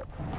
you